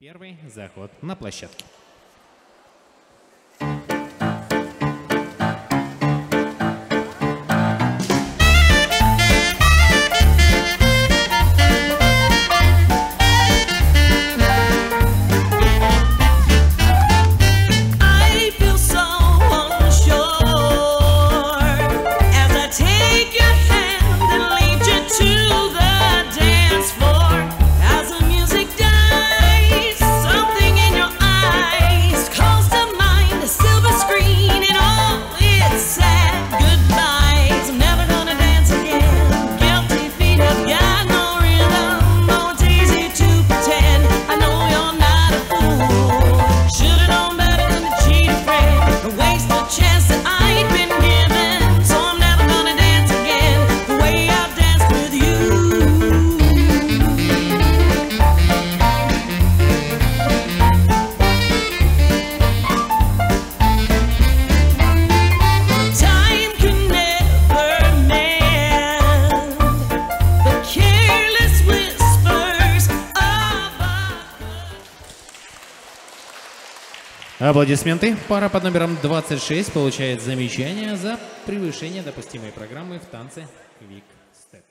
Первый заход на площадке. Аплодисменты. Пара под номером 26 получает замечание за превышение допустимой программы в танце «Квик Степ».